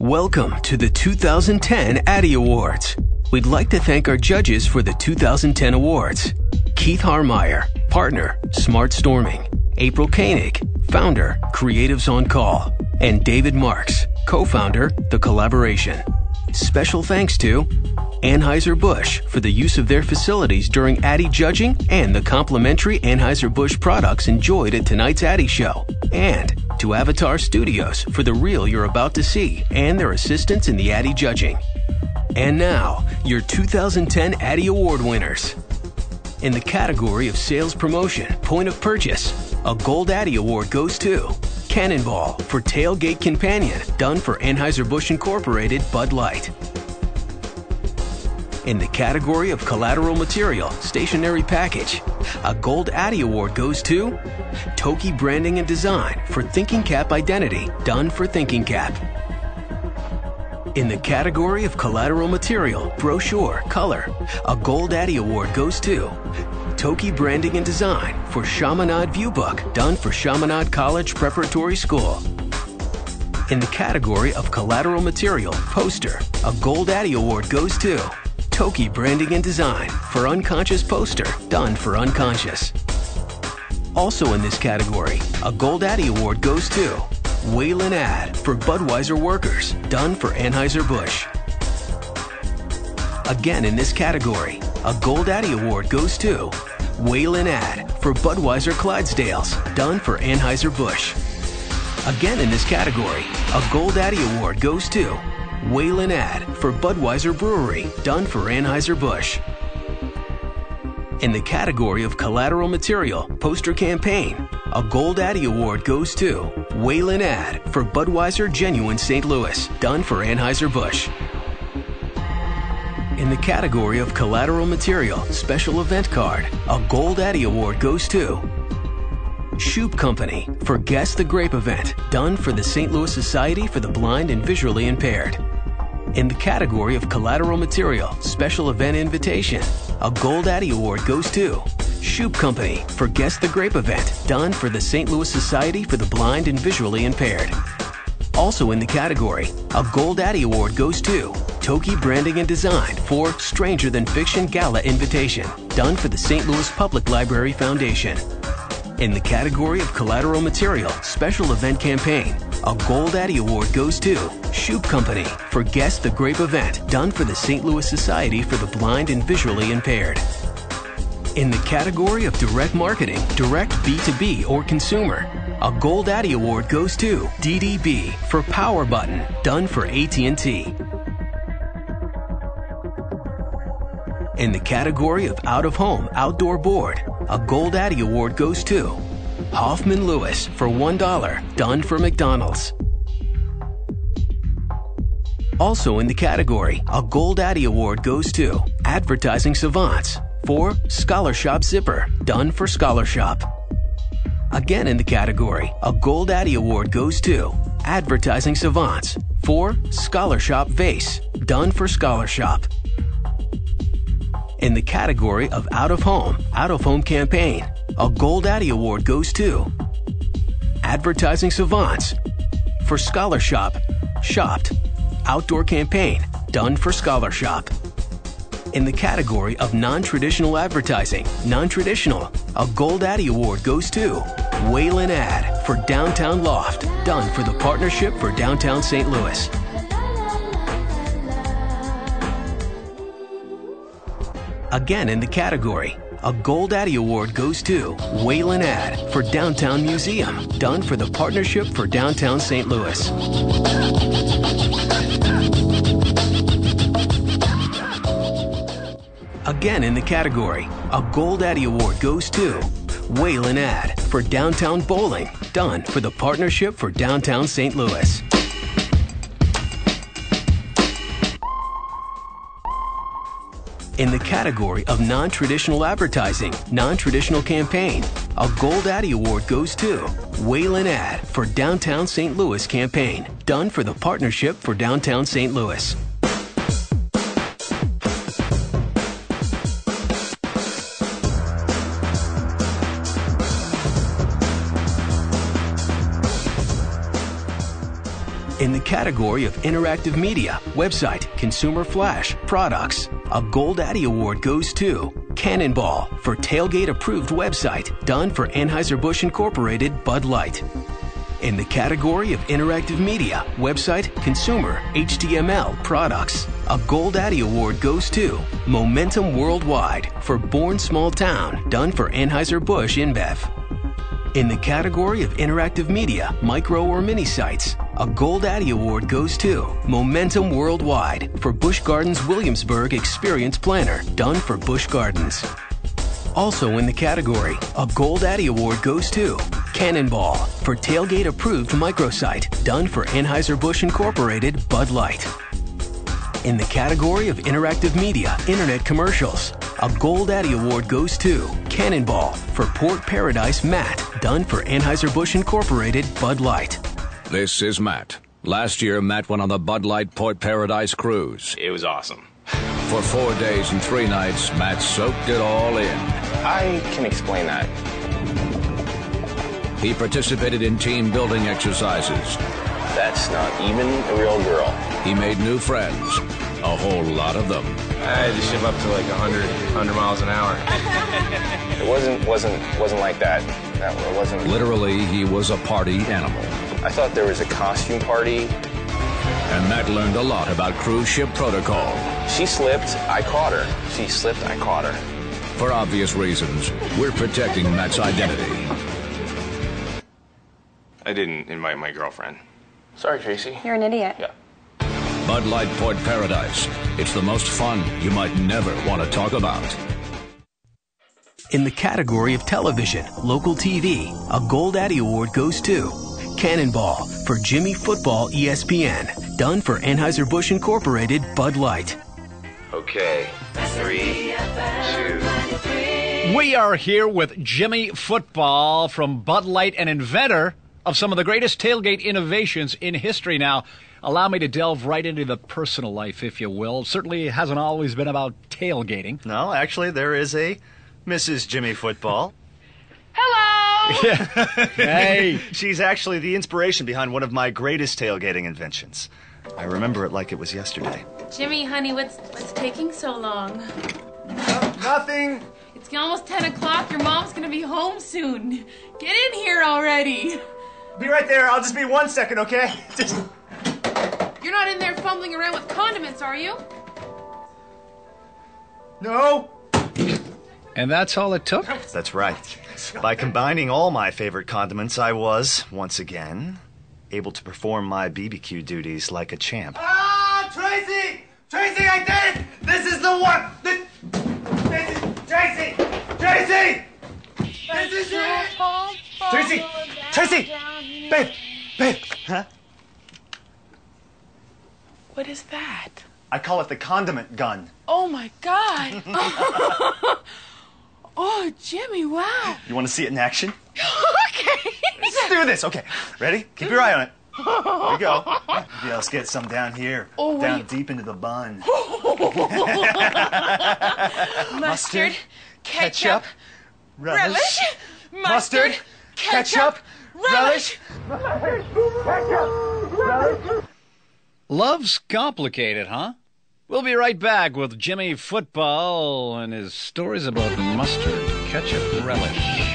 Welcome to the 2010 Addy Awards. We'd like to thank our judges for the 2010 awards. Keith Harmeyer, partner, Smart Storming. April Koenig, founder, Creatives on Call. And David Marks, co-founder, The Collaboration. Special thanks to Anheuser-Busch for the use of their facilities during Addy judging and the complimentary Anheuser-Busch products enjoyed at tonight's Addy show. And to Avatar Studios for the reel you're about to see and their assistance in the Addy judging. And now, your 2010 Addy Award winners. In the category of sales promotion, point of purchase, a Gold Addy Award goes to Cannonball for Tailgate Companion, done for Anheuser-Busch Incorporated Bud Light. In the category of collateral material, stationary package, a Gold Addy Award goes to TOKY Branding and Design for Thinking Cap Identity, done for Thinking Cap. In the category of collateral material, brochure, color, a Gold Addy Award goes to TOKY Branding and Design for Chaminade Viewbook, done for Chaminade College Preparatory School. In the category of collateral material, poster, a Gold Addy Award goes to TOKY Branding and Design for Unconscious Poster, done for Unconscious. Also in this category, a Gold Addy Award goes to Waylon Ad for Budweiser Workers, done for Anheuser-Busch. Again in this category, a Gold Addy Award goes to Waylon Ad for Budweiser Clydesdales, done for Anheuser-Busch. Again in this category, a Gold Addy Award goes to Waylon Ad for Budweiser Brewery, done for Anheuser-Busch. In the category of collateral material, poster campaign, a Gold Addy Award goes to Waylon Ad for Budweiser Genuine St. Louis, done for Anheuser-Busch. In the category of collateral material, special event card, a Gold Addy Award goes to Schupp Company for Guess the Grape event, done for the St. Louis Society for the Blind and Visually Impaired. In the category of collateral material, special event invitation, a Gold Addy Award goes to Schupp Company for Guess the Grape event, done for the St. Louis Society for the Blind and Visually Impaired. Also in the category, a Gold Addy Award goes to TOKY Branding and Design for Stranger Than Fiction Gala Invitation, done for the St. Louis Public Library Foundation. In the category of collateral material, special event campaign, a Gold Addy Award goes to Schupp Company for Guess the Grape event, done for the St. Louis Society for the Blind and Visually Impaired. In the category of direct marketing, direct B2B or consumer, a Gold Addy Award goes to DDB for Power Button, done for AT&T. In the category of out of home outdoor board, a Gold Addy Award goes to Hoffman Lewis for $1, done for McDonald's. Also in the category, a Gold Addy Award goes to Advertising Savants for Scholarshop Zipper, done for Scholarshop. Again in the category, a Gold Addy Award goes to Advertising Savants for Scholarshop Vase, done for Scholarshop. In the category of out of home, out of home campaign, a Gold Addy Award goes to Advertising Savants for Scholarshop, shopped, outdoor campaign, done for Scholarshop. In the category of non-traditional advertising, non-traditional, a Gold Addy Award goes to Waylon Ad for Downtown Loft, done for the Partnership for Downtown St. Louis. Again in the category, a Gold Addy Award goes to Waylon Ad for Downtown Museum, done for the Partnership for Downtown St. Louis. Again in the category, a Gold Addy Award goes to Waylon Ad for Downtown Bowling, done for the Partnership for Downtown St. Louis. In the category of non-traditional advertising, non-traditional campaign, a Gold Addy Award goes to Waylon Ad for Downtown St. Louis campaign, done for the Partnership for Downtown St. Louis. In the category of interactive media, website, consumer flash, products, a Gold Addy Award goes to Cannonball for tailgate approved website done for Anheuser-Busch Incorporated Bud Light. In the category of interactive media, website, consumer, HTML, products, a Gold Addy Award goes to Momentum Worldwide for Born Small Town done for Anheuser-Busch InBev. In the category of interactive media, micro or mini sites, a Gold Addy Award goes to Momentum Worldwide for Busch Gardens Williamsburg Experience Planner, done for Busch Gardens. Also in the category, a Gold Addy Award goes to Cannonball for Tailgate Approved Microsite, done for Anheuser-Busch Incorporated Bud Light. In the category of interactive media, internet commercials, a Gold Addy Award goes to Cannonball for Port Paradise Matt, done for Anheuser-Busch Incorporated Bud Light. This is Matt. Last year, Matt went on the Bud Light Port Paradise cruise. It was awesome. For four days and three nights, Matt soaked it all in. I can explain that. He participated in team building exercises. That's not even a real girl. He made new friends, a whole lot of them. I had to ship up to like 100, 100 miles an hour. It wasn't wasn't wasn't like that. That it wasn't. Literally, he was a party animal. I thought there was a costume party. And Matt learned a lot about cruise ship protocol. She slipped. I caught her. She slipped. I caught her. For obvious reasons, we're protecting Matt's identity. I didn't invite my girlfriend. Sorry, Tracy. You're an idiot. Yeah. Bud Light Port Paradise. It's the most fun you might never want to talk about. In the category of television, local TV, a Gold Addy Award goes to Cannonball for Jimmy Football ESPN, done for Anheuser-Busch Incorporated Bud Light. Okay. Three, two. We are here with Jimmy Football from Bud Light, an inventor of some of the greatest tailgate innovations in history. Now, allow me to delve right into the personal life, if you will. Certainly hasn't always been about tailgating. No, actually, there is a Mrs. Jimmy Football. Hello! Hey! She's actually the inspiration behind one of my greatest tailgating inventions. I remember it like it was yesterday. Jimmy, honey, what's what's taking so long? Oh, nothing. It's almost 10 o'clock. Your mom's gonna be home soon. Get in here already. Be right there. I'll just be one second, okay? Just. You're not in there fumbling around with condiments, are you? No. And that's all it took? That's right. By combining all my favorite condiments, I was, once again, able to perform my BBQ duties like a champ. Ah, Tracy! Tracy, I did it! This is the one! This, this is Tracy! Tracy! This is it! Tracy! Tracy! Babe! Babe! Huh? What is that? I call it the condiment gun. Oh my god! oh, Jimmy, wow. You want to see it in action? okay. Let's do this. Okay, ready? Keep your eye on it. Here we go. Yeah, let's get some down here. Oh, down wait. deep into the bun. Mustard, ketchup, relish, Mustard, ketchup, relish, mustard, ketchup, relish. Love's complicated, huh? We'll be right back with Jimmy Football and his stories about mustard, ketchup, relish.